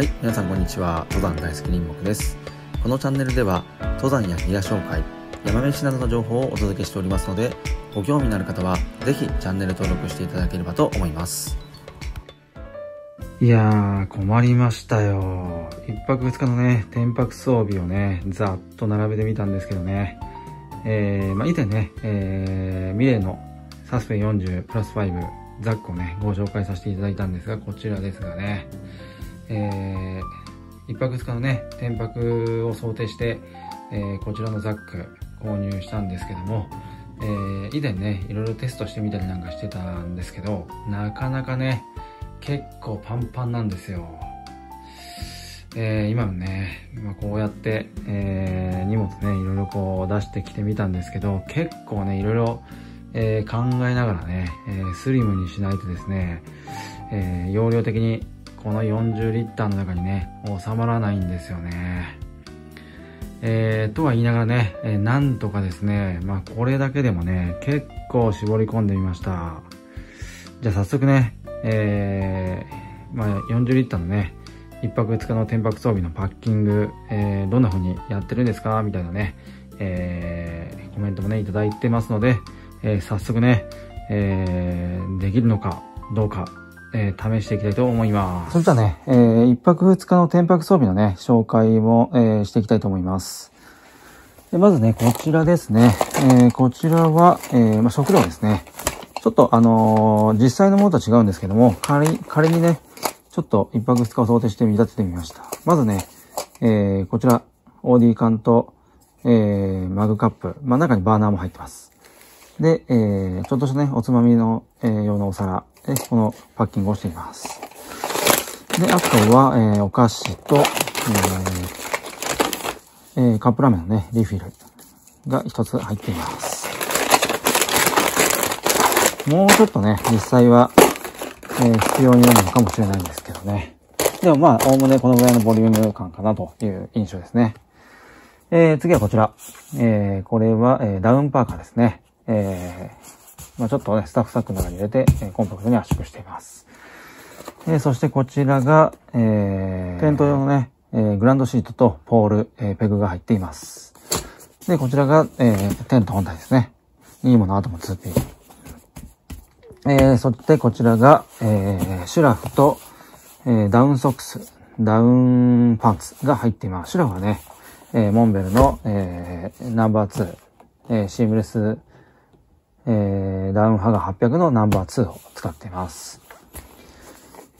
はい、皆さんこんにちは。登山大好き林木です。このチャンネルでは、登山やギア紹介、山飯などの情報をお届けしておりますので、ご興味のある方は、ぜひチャンネル登録していただければと思います。いやー、困りましたよ。一泊二日のね、天泊装備をね、ざっと並べてみたんですけどね。えー、まあ、以前ね、えー、ミレーのサスペ40プラス5ザックをね、ご紹介させていただいたんですが、こちらですがね、えー、一泊二日のね、天泊を想定して、えー、こちらのザック購入したんですけども、えー、以前ね、いろいろテストしてみたりなんかしてたんですけど、なかなかね、結構パンパンなんですよ。えー、今もね、まあ、こうやって、えー、荷物ね、いろいろこう出してきてみたんですけど、結構ね、いろいろ、えー、考えながらね、えー、スリムにしないとですね、えー、容量的にこの40リッターの中にね、収まらないんですよね。えー、とは言いながらね、えー、なんとかですね、まあこれだけでもね、結構絞り込んでみました。じゃあ早速ね、えー、まあ40リッターのね、一泊二日の天泊装備のパッキング、えー、どんな風にやってるんですか？みたいなね、えー、コメントもね、いただいてますので、えー、早速ね、えー、できるのかどうか、えー、試していきたいと思います。それじゃあね、えー、一泊二日の天泊装備のね、紹介も、えー、していきたいと思います。でまずね、こちらですね。え、こちらは、え、まあ、食料ですね。ちょっとあの、実際のものとは違うんですけども、仮、仮にね、ちょっと一泊二日を想定して見立ててみました。まずね、え、こちら、OD 缶と、え、マグカップ。まあ、中にバーナーも入ってます。で、えー、ちょっとしたね、おつまみの、えー、用のお皿。で、このパッキングをしています。で、あとは、えー、お菓子と、えー、えー、カップラーメンのね、リフィルが一つ入っています。もうちょっとね、実際は、えー、必要になるのかもしれないんですけどね。でもまあ、おおむねこのぐらいのボリューム感かなという印象ですね。えー、次はこちら。えー、これは、えー、ダウンパーカーですね。えー、まあちょっとね、スタッフサックの中に入れて、えー、コンパクトに圧縮しています。えー、そしてこちらが、えー、テント用のね、えー、グランドシートとポール、えー、ペグが入っています。で、こちらが、えー、テント本体ですね。いいものあとも 2P。えー、そしてこちらが、えー、シュラフと、えー、ダウンソックス、ダウンパンツが入っています。シュラフはね、えー、モンベルの、えー、ナンバー2、えー、シームレス、えー、ダウンハガ800のナンバー2を使っています。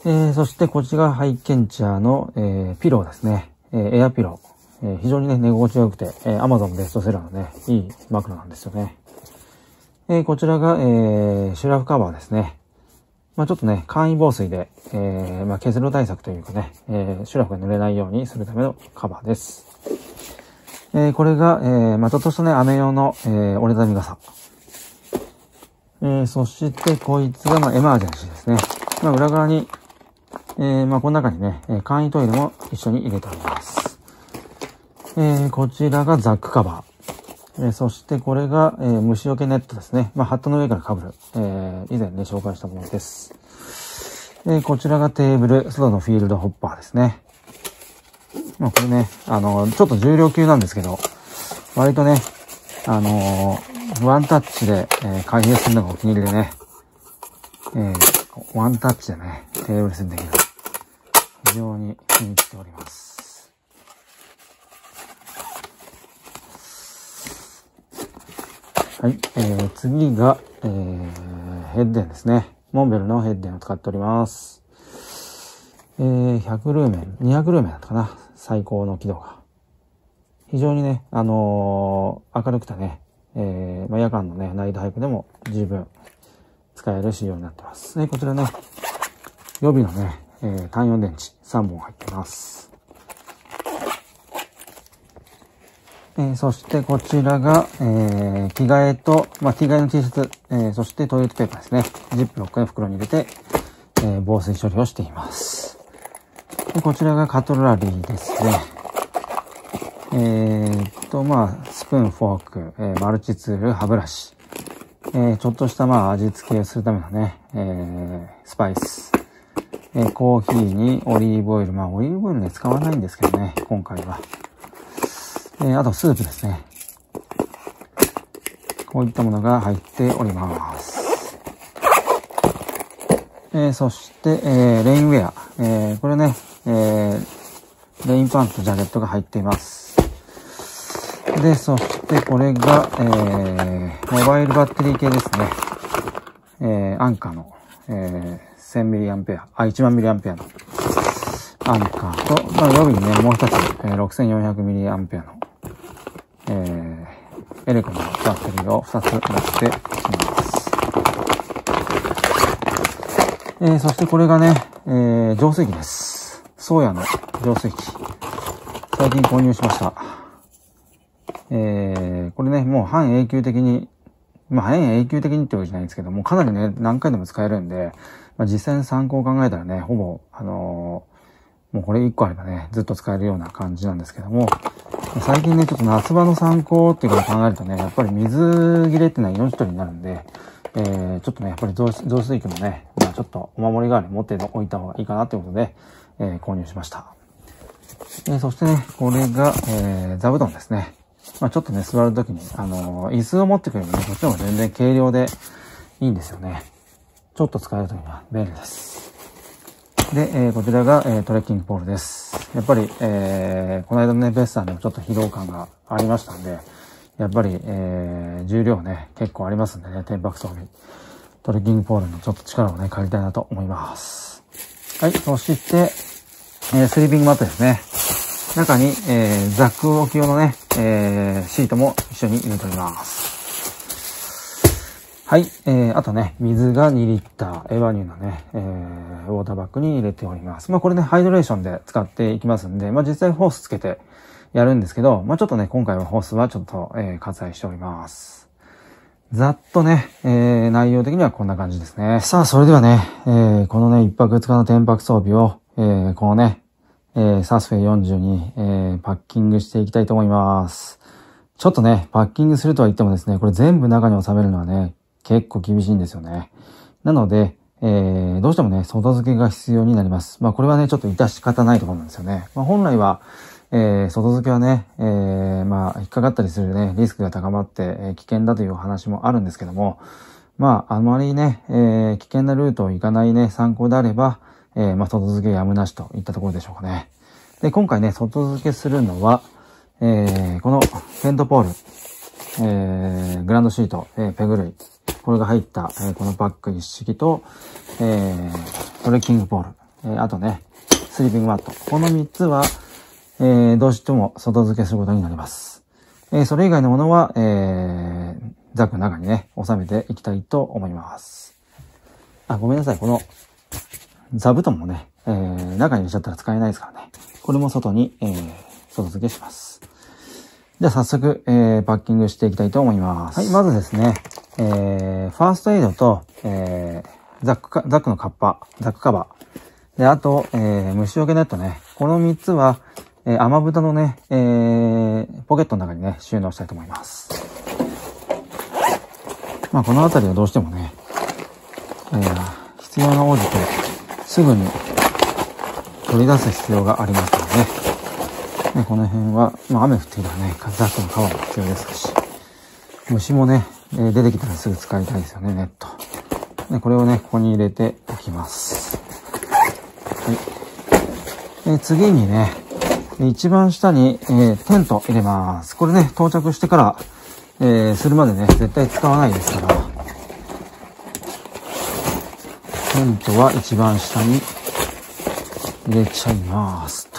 えー、そしてこちらがハイケンチャーの、えー、ピローですね。えー、エアピロー。えー、非常にね、寝心地が良くて、えー、Amazon ベストセラーのね、いい枕なんですよね。えー、こちらが、えー、シュラフカバーですね。まあちょっとね、簡易防水で、えー、まあ結露対策というかね、えー、シュラフが濡れないようにするためのカバーです。えー、これが、えー、まあちょっとしたね、雨用の、えー、折れたみ傘。えー、そして、こいつが、まエマージェンシーですね。まあ裏側に、えー、まあこの中にね、え、簡易トイレも一緒に入れております。え、こちらがザックカバー。え、そしてこれが、え、虫除けネットですね。まあ、ハットの上から被る。え、以前ね、紹介したものです。え、こちらがテーブル、外のフィールドホッパーですね。まあ、これね、あの、ちょっと重量級なんですけど、割とね、あのー、ワンタッチで、えー、開閉するのがお気に入りでね、えー、ワンタッチでね、テーブルにできる。非常に気に入っております。はい。えー、次が、えー、ヘッデンですね。モンベルのヘッデンを使っております。えー、100ルーメン、200ルーメンだったかな。最高の輝度が。非常にね、あのー、明るくてね、えー、まあ、夜間のね、ナイトハイクでも十分使える仕様になってます。ね、こちらね、予備のね、えー、単4電池3本入ってます。えー、そしてこちらが、えー、着替えと、まあ、着替えの T シャツ、えー、そしてトイレットペーパーですね。ジップロックの袋に入れて、えー、防水処理をしています。でこちらがカトラリーですね。えー、と、まあ、スプーン、フォーク、えー、マルチツール、歯ブラシ。えー、ちょっとした、まあ、味付けをするためのね、えー、スパイス。えー、コーヒーにオリーブオイル。まあ、オリーブオイルね、使わないんですけどね、今回は。えー、あとスープですね。こういったものが入っております。えー、そして、えー、レインウェア。えー、これね、えー、レインパンツとジャケットが入っています。で、そしてこれが、えー、モバイルバッテリー系ですね。えー、アンカーの、えー、1000mAh、あ、1万 mAh のアンカーと、まあ、予備にね、もう一つ、えー、6400mAh の、えー、エレコのバッテリーを2つ持ってきます。えー、そしてこれがね、えー、浄水器です。ソーヤの浄水器。最近購入しました。えー、これね、もう半永久的にまあ、半永久的にってわけじゃないんですけども、かなりね、何回でも使えるんで、まあ、実際の参考を考えたらね、ほぼ、あのー、もうこれ1個あればね、ずっと使えるような感じなんですけども、最近ね、ちょっと夏場の参考っていうことを考えるとね、やっぱり水切れってのは命取りになるんで、えー、ちょっとね、やっぱり増水器もね、まあちょっとお守り代わりに持っておいた方がいいかなということで、えー、購入しました。えー、そしてね、これが、えー、座布団ですね。まあちょっとね、座るときに、あのー、椅子を持ってくればね、こっちの方が全然軽量でいいんですよね。ちょっと使えるときには便利です。で、えー、こちらが、えー、トレッキングポールです。やっぱり、えー、この間のね、ベッサーでもちょっと疲労感がありましたんで、やっぱり、えー、重量ね、結構ありますんでね、天白装備。トレッキングポールのちょっと力をね、借りたいなと思います。はい、そして、えー、スリーピングマットですね。中に、えー、ザック置き用のね、えー、シートも一緒に入れております。はい、えー、あとね、水が2リッター、エヴァニューのね、えー、ウォーターバッグに入れております。まあこれね、ハイドレーションで使っていきますんで、まあ実際ホースつけてやるんですけど、まあちょっとね、今回はホースはちょっと、えー、割愛しております。ざっとね、えー、内容的にはこんな感じですね。さあ、それではね、えー、このね、一泊二日の天泊装備を、えー、このね、えー、サスフェ40に、えー、パッキングしていきたいと思います。ちょっとね、パッキングするとは言ってもですね、これ全部中に収めるのはね、結構厳しいんですよね。なので、えー、どうしてもね、外付けが必要になります。まあこれはね、ちょっと致し方ないところなんですよね。まあ本来は、えー、外付けはね、えー、まあ引っかかったりするね、リスクが高まって、えー、危険だという話もあるんですけども、まああまりね、えー、危険なルートを行かないね、参考であれば、えー、まあ、外付けやむなしといったところでしょうかね。で、今回ね、外付けするのは、えー、このペントポール、えー、グランドシート、えー、ペグ類、これが入った、えー、このパック一式と、えー、トレッキングポール、えー、あとね、スリーピングマット。この3つは、えー、どうしても外付けすることになります。えー、それ以外のものは、えー、ザックの中にね、収めていきたいと思います。あ、ごめんなさい。この座布団もね、えー、中に入れちゃったら使えないですからね。これも外に、えー、外付けします。じゃあ早速、えー、パッキングしていきたいと思います。はい、まずですね、えー、ファーストエイドと、えー、ザックか、ザックのカッパ、ザックカバー。で、あと、えー、虫除けネットね。この3つは、えー、甘豚のね、えー、ポケットの中にね、収納したいと思います。まあ、この辺りはどうしてもね、えー、必要な応じて、すぐに取り出す必要がありますからね。この辺は、まあ雨降っていればね、ザックの皮も必要ですし、虫もね、え出てきたらすぐ使いたいですよね、ネット。でこれをね、ここに入れておきます。はい。え次にね、一番下に、えー、テント入れます。これね、到着してから、えー、するまでね、絶対使わないですから、テントは一番下に入れちゃいますと。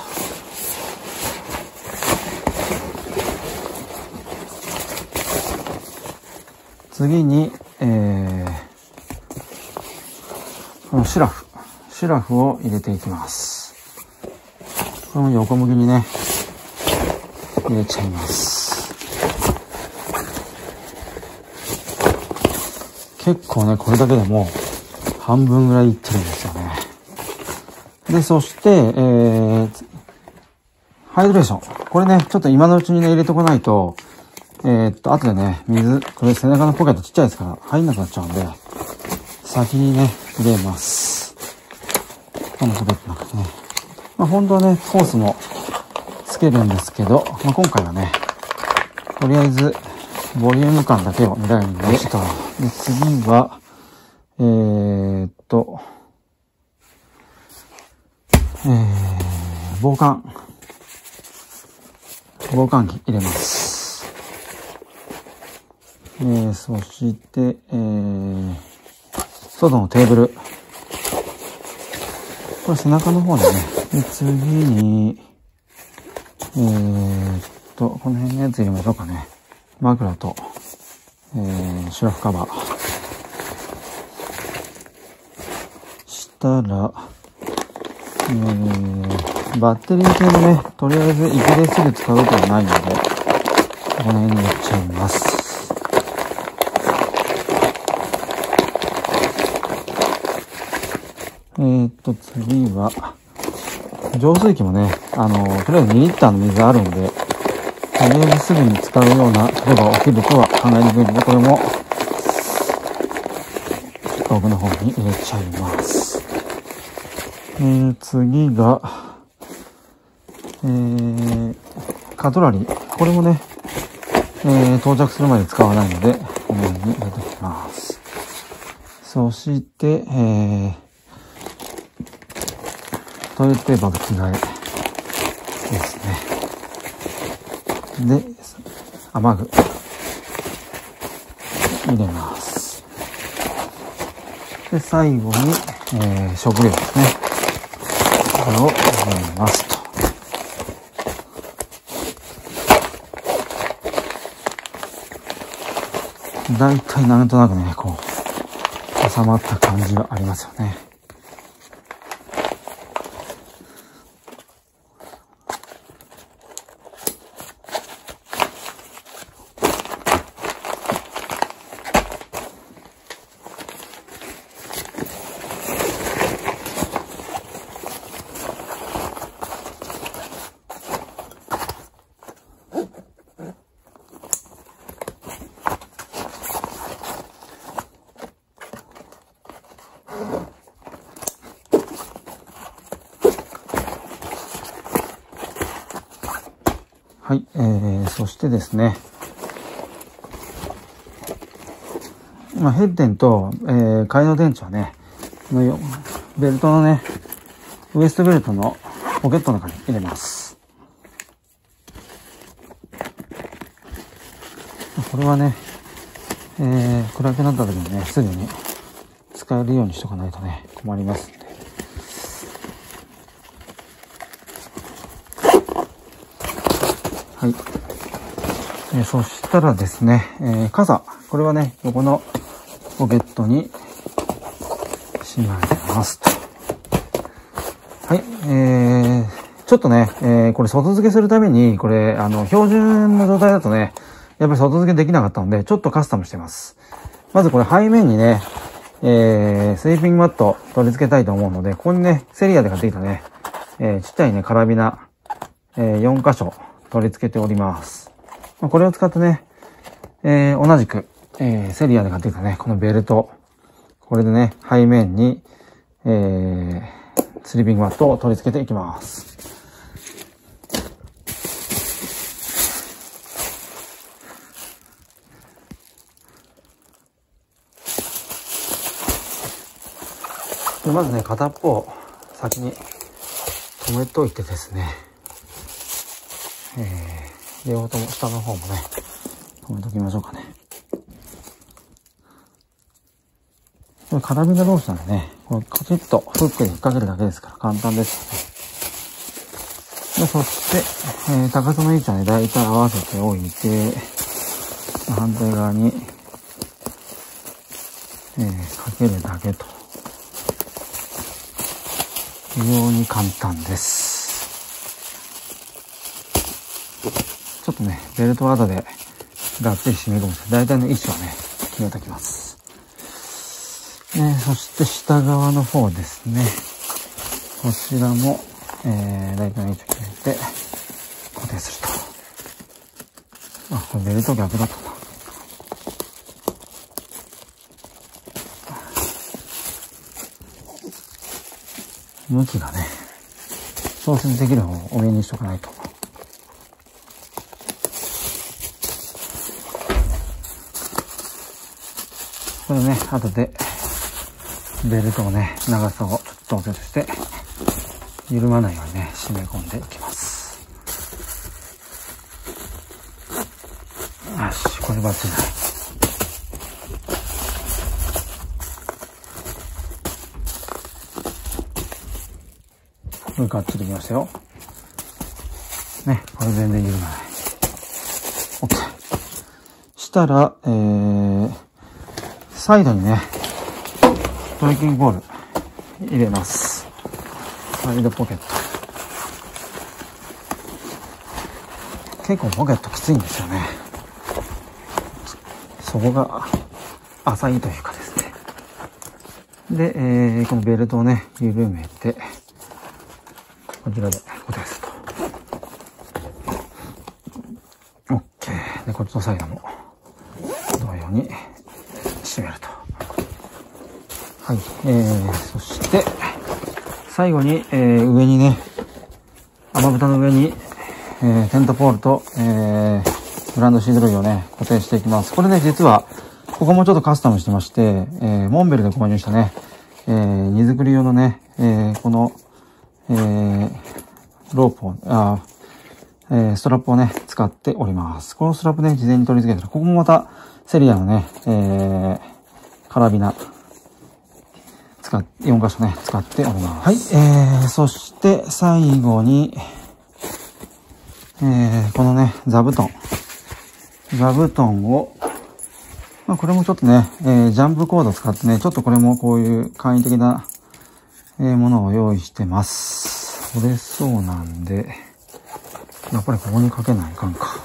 次に、えー、このシラフ、シラフを入れていきます。これも横向きにね、入れちゃいます。結構ね、これだけでも半分ぐらいいってるんですよね。で、そして、えー、ハイドレーション。これね、ちょっと今のうちにね、入れとかないと、えー、っと、後でね、水、これ背中のポケットちっちゃいですから、入んなくなっちゃうんで、先にね、入れます。このポケットの中ね。まあ本当はね、コースもつけるんですけど、まあ今回はね、とりあえず、ボリューム感だけを狙いにでした。で、次は、えー、っと、えー、防寒。防寒機入れます。えー、そして、えー、外のテーブル。これ背中の方でね。で、次に、えー、っと、この辺のやつ入れましょうかね。枕と、えー、シュラフカバー。たら、えー、バッテリー系もね、とりあえずいきですぐ使うことはないので、この辺に入れちゃいます。えー、っと、次は、浄水器もね、あの、とりあえず2リッターの水あるんで、とりあえずすぐに使うようなことが起きるとは考えにくいので、これも、奥の方に入れちゃいます。えー、次が、えー、カトラリー。これもね、えー、到着するまで使わないので、このように入れておきます。そして、えー、トイレットペーパーと着替えですね。で、雨具入れます。で、最後に、えー、食料ですね。これを入れますと。だいたいなんとなくね、こう、収まった感じがありますよね。はい、えー、そてですね、まあ、ヘッデンと、えー、替えの電池はね、のベルトのね、ウエストベルトのポケットの中に入れます。これはね、えー、暗くなった時にね、すぐに使えるようにしとかないとね、困りますんで。はい。え、そしたらですね、え、傘。これはね、横のポケットにしまいますと。はい。えー、ちょっとね、えー、これ外付けするために、これ、あの、標準の状態だとね、やっぱり外付けできなかったので、ちょっとカスタムしてます。まずこれ背面にね、えー、スリーピングマット取り付けたいと思うので、ここにね、セリアで買ってきたね、えー、ちっちゃいね、カラビナ、えー、4箇所、取り付けております。これを使ってね、えー、同じく、えー、セリアで買ってきたね、このベルト。これでね、背面に、えー、スリーピングマットを取り付けていきます。でまずね、片っぽを先に止めといてですね。えー、両方とも下の方もね、止めときましょうかね。これカラビナ同士なんでね、これカチッとフックに引っ掛けるだけですから簡単ですね。で、そして、えー、高さの位置はね、大体合わせておいて、反対側に、えー、かけるだけと。非常に簡単です。ょっとね、ベルトは後でがっつり締め込むんです大体の位置はね、決めときます。ね、そして下側の方ですね。こちらも、えー、大体の位置を決めて固定すると。あ、これベルト逆だったな。向きがね、調節できる方を上にしとかないと。これね、後で、ベルトをね、長さをちょっと調節して、緩まないようにね、締め込んでいきます。よし、これバッチリだ。これがっちりきましたよ。ね、これ全然緩まない。OK。したら、えー、サイドにね、トレッキングボール入れます。サイドポケット。結構ポケットきついんですよね。そこが浅いというかですね。で、えー、このベルトをね、緩めて、こちらで固定すると。OK。で、こっちのサイドも同様に締めると。はい。えー、そして、最後に、えー、上にね、雨蓋の上に、えー、テントポールと、えー、グランドシート類をね、固定していきます。これね、実は、ここもちょっとカスタムしてまして、えー、モンベルで購入したね、えー、荷造り用のね、えー、この、えー、ロープを、あえー、ストラップをね、使っております。このストラップね、事前に取り付けたら、ここもまた、セリアのね、えー、カラビナ、使っ、4箇所ね、使っております。はい、えー、そして最後に、えー、このね、座布団。座布団を、まあ、これもちょっとね、えー、ジャンプコード使ってね、ちょっとこれもこういう簡易的な、えー、ものを用意してます。取れそうなんで、やっぱりここにかけないかんか。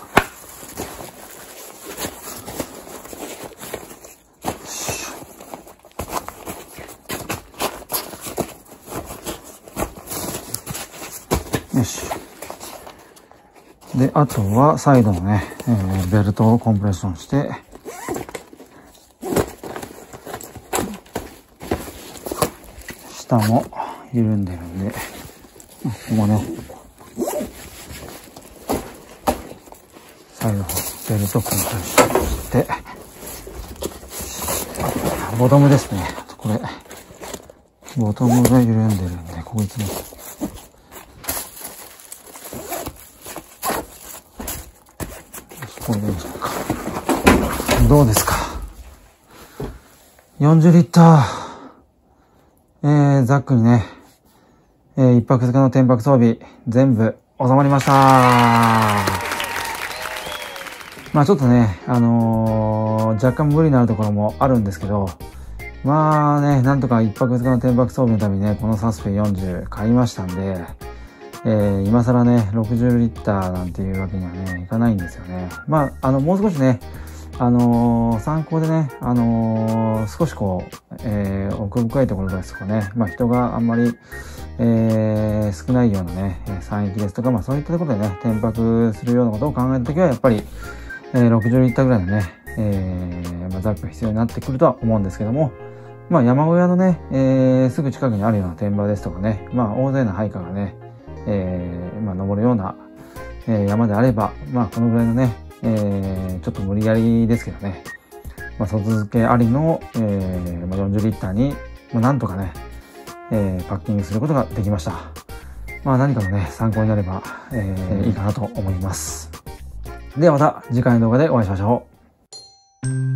で、あとはサイドのね、えー、ベルトをコンプレッションして、下も緩んでるんで、ここね、最後、ベルトコンプレッションして、ボトムですね。これ、ボトムが緩んでるんで、こいつも。これでいいんじゃないか。どうですか ?40 リッター。えー、ザックにね、えー、一泊二日の天泊装備、全部収まりましたまあちょっとね、あのー、若干無理になるところもあるんですけど、まあね、なんとか一泊二日の天泊装備のためにね、このサスペ40買いましたんで、えー、今更ね、60リッターなんていうわけにはね、いかないんですよね。まあ、あの、もう少しね、あのー、参考でね、あのー、少しこう、えー、奥深いところですとかね、まあ人があんまり、えー、少ないようなね、山域ですとか、まあそういったところでね、転泊するようなことを考えたときは、やっぱり、えー、60リッターぐらいのね、えー、まあ、ザックが必要になってくるとは思うんですけども、まあ山小屋のね、えー、すぐ近くにあるような天場ですとかね、まあ大勢の配下がね、えー、まあ登るような、え、山であれば、まあこのぐらいのね、え、ちょっと無理やりですけどね、まあ外付けありの、えー、まあ、40リッターに、まあなんとかね、えー、パッキングすることができました。まあ何かのね、参考になれば、えー、いいかなと思います。ではまた次回の動画でお会いしましょう。